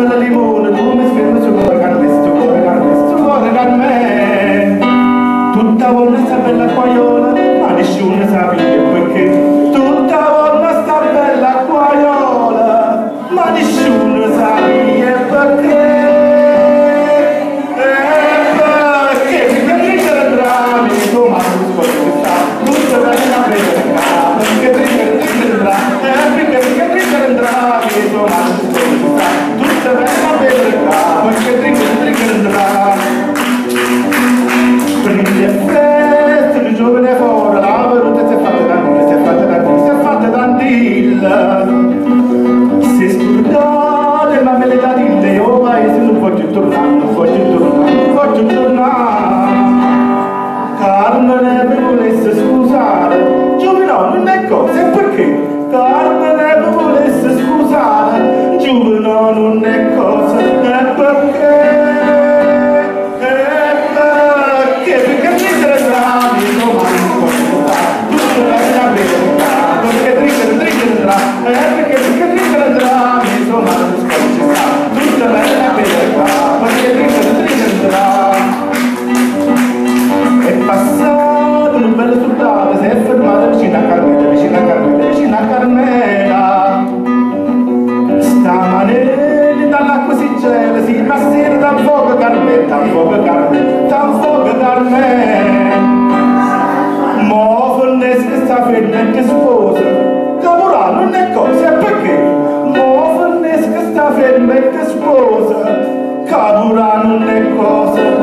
della limone, mi scrivi su cuore carne, su cuore carne, su cuore carne. Tutta buona sta bella quaiola, ma nessuno sa perché. Tutta buona sta bella quaiola, ma nessuno sa perché. Carmine mi volesse scusare, Giovino non è cosa, e perché? Fermato vicino a Carmela, vicino a Carmela, vicino a Carmela. Stamattina dall'acqua si gela, si passera dal fuoco Carmela, dal fuoco Carmela, dal fuoco Carmela. Mo fornesca sta fermamente sposa, Caporà non è e perché? Mo fornesca sta fermamente sposa, Caporà non è cosa?